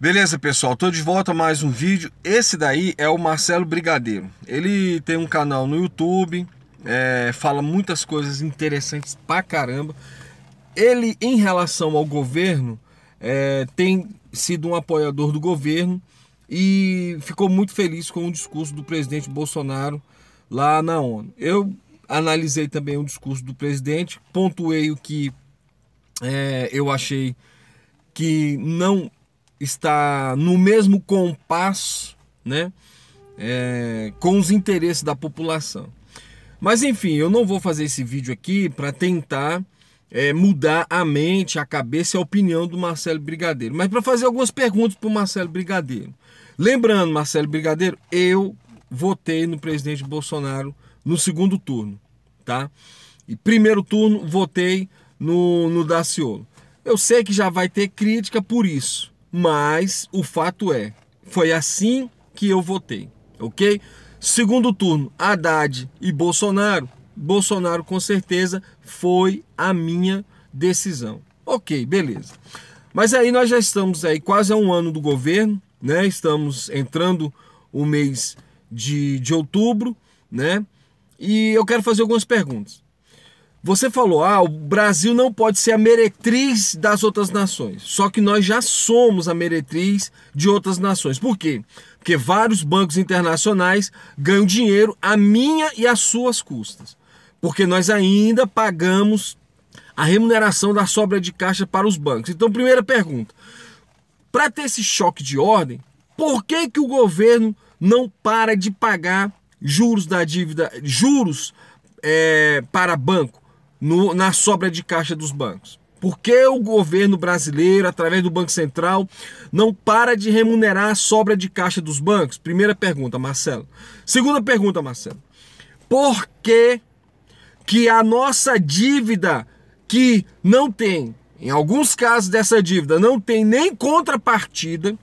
Beleza, pessoal, tô de volta mais um vídeo. Esse daí é o Marcelo Brigadeiro. Ele tem um canal no YouTube, é, fala muitas coisas interessantes pra caramba. Ele, em relação ao governo, é, tem sido um apoiador do governo e ficou muito feliz com o discurso do presidente Bolsonaro lá na ONU. Eu analisei também o discurso do presidente, pontuei o que é, eu achei que não está no mesmo compasso, né, é, com os interesses da população. Mas enfim, eu não vou fazer esse vídeo aqui para tentar é, mudar a mente, a cabeça e a opinião do Marcelo Brigadeiro, mas para fazer algumas perguntas para o Marcelo Brigadeiro. Lembrando, Marcelo Brigadeiro, eu votei no presidente Bolsonaro no segundo turno, tá? E primeiro turno votei no, no Daciolo. Eu sei que já vai ter crítica por isso, mas o fato é, foi assim que eu votei, ok? Segundo turno, Haddad e Bolsonaro. Bolsonaro com certeza foi a minha decisão. Ok, beleza. Mas aí nós já estamos aí quase a um ano do governo, né? Estamos entrando o mês de, de outubro, né? E eu quero fazer algumas perguntas. Você falou, ah, o Brasil não pode ser a meretriz das outras nações. Só que nós já somos a meretriz de outras nações. Por quê? Porque vários bancos internacionais ganham dinheiro a minha e às suas custas. Porque nós ainda pagamos a remuneração da sobra de caixa para os bancos. Então, primeira pergunta: para ter esse choque de ordem, por que, que o governo não para de pagar juros da dívida, juros é, para banco? No, na sobra de caixa dos bancos? Por que o governo brasileiro, através do Banco Central, não para de remunerar a sobra de caixa dos bancos? Primeira pergunta, Marcelo. Segunda pergunta, Marcelo. Por que, que a nossa dívida, que não tem, em alguns casos dessa dívida, não tem nem contrapartida,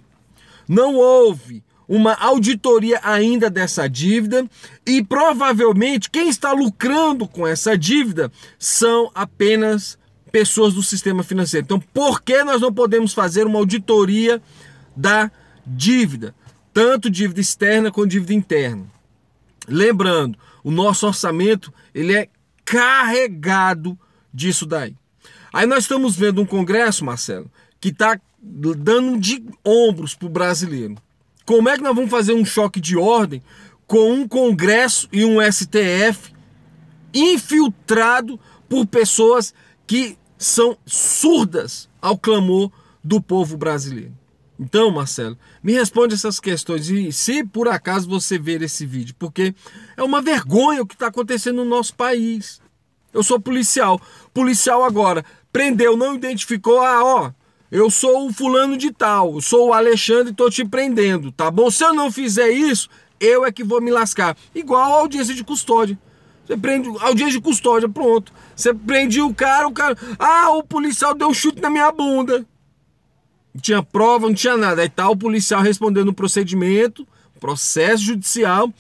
não houve uma auditoria ainda dessa dívida e provavelmente quem está lucrando com essa dívida são apenas pessoas do sistema financeiro. Então, por que nós não podemos fazer uma auditoria da dívida, tanto dívida externa quanto dívida interna? Lembrando, o nosso orçamento ele é carregado disso daí. Aí nós estamos vendo um congresso, Marcelo, que está dando de ombros para o brasileiro. Como é que nós vamos fazer um choque de ordem com um Congresso e um STF infiltrado por pessoas que são surdas ao clamor do povo brasileiro? Então, Marcelo, me responde essas questões e se por acaso você ver esse vídeo, porque é uma vergonha o que está acontecendo no nosso país. Eu sou policial. Policial agora prendeu, não identificou, ah, ó, eu sou o fulano de tal, sou o Alexandre e estou te prendendo, tá bom? Se eu não fizer isso, eu é que vou me lascar. Igual a audiência de custódia. Você prende audiência de custódia, pronto. Você prende o cara, o cara. Ah, o policial deu um chute na minha bunda. Não tinha prova, não tinha nada. Aí tá o policial respondendo no procedimento, processo judicial,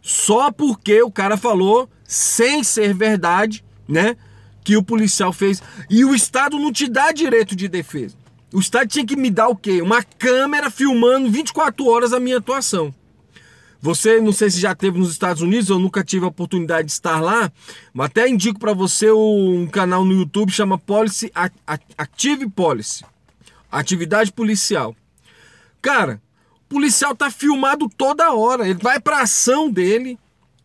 só porque o cara falou, sem ser verdade, né? Que o policial fez. E o Estado não te dá direito de defesa. O Estado tinha que me dar o quê? Uma câmera filmando 24 horas a minha atuação. Você, não sei se já teve nos Estados Unidos, eu nunca tive a oportunidade de estar lá, mas até indico para você um canal no YouTube chama Policy Active Policy, atividade policial. Cara, o policial tá filmado toda hora, ele vai para ação dele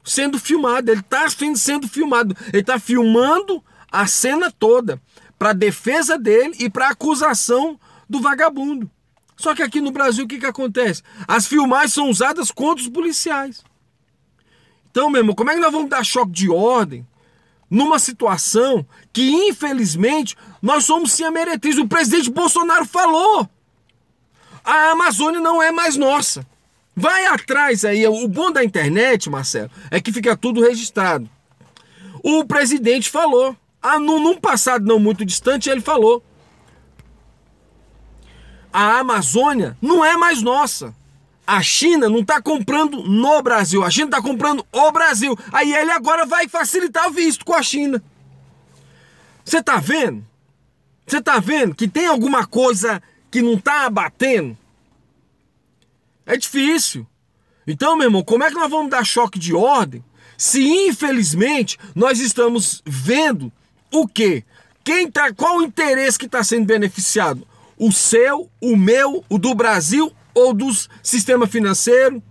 sendo filmado, ele tá sendo filmado, ele tá filmando a cena toda para defesa dele e para acusação do vagabundo. Só que aqui no Brasil o que, que acontece? As filmagens são usadas contra os policiais. Então, meu irmão, como é que nós vamos dar choque de ordem numa situação que, infelizmente, nós somos sim a meretriz? O presidente Bolsonaro falou. A Amazônia não é mais nossa. Vai atrás aí. O bom da internet, Marcelo, é que fica tudo registrado. O presidente falou. Ah, num, passado não muito distante, ele falou: a Amazônia não é mais nossa. A China não está comprando no Brasil, a China está comprando o Brasil. Aí ele agora vai facilitar o visto com a China. Você está vendo? Você está vendo que tem alguma coisa que não está batendo? É difícil. Então, meu irmão, como é que nós vamos dar choque de ordem se infelizmente nós estamos vendo o quê? Quem tá, qual o interesse que está sendo beneficiado? O seu, o meu, o do Brasil ou do sistema financeiro?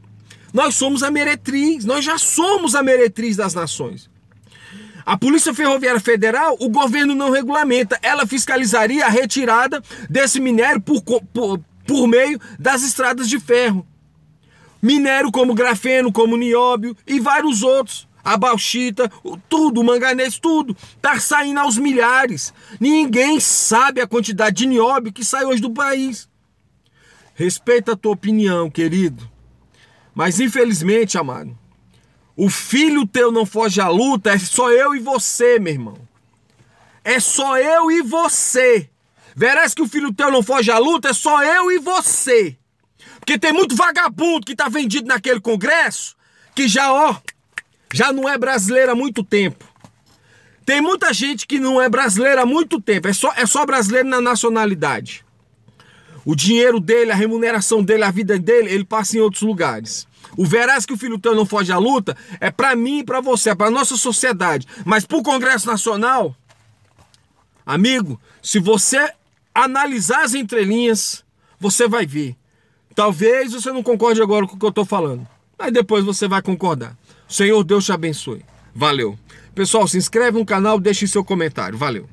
Nós somos a meretriz, nós já somos a meretriz das nações. A Polícia Ferroviária Federal, o governo não regulamenta, ela fiscalizaria a retirada desse minério por, por, por meio das estradas de ferro. Minério como grafeno, como nióbio e vários outros. A bauxita, tudo, o manganês, tudo. Tá saindo aos milhares. Ninguém sabe a quantidade de nióbio que sai hoje do país. Respeita a tua opinião, querido. Mas infelizmente, amado, o filho teu não foge à luta, é só eu e você, meu irmão. É só eu e você. Verás que o filho teu não foge à luta, é só eu e você. Porque tem muito vagabundo que tá vendido naquele congresso que já, ó, já não é brasileiro há muito tempo. Tem muita gente que não é brasileira há muito tempo, é só, é só brasileiro na nacionalidade. O dinheiro dele, a remuneração dele, a vida dele, ele passa em outros lugares. O verás que o filho teu não foge à luta é para mim e para você, é para nossa sociedade. Mas para o Congresso Nacional, amigo, se você analisar as entrelinhas, você vai ver. Talvez você não concorde agora com o que eu estou falando, mas depois você vai concordar. Senhor Deus te abençoe. Valeu. Pessoal, se inscreve no canal, deixe seu comentário. Valeu.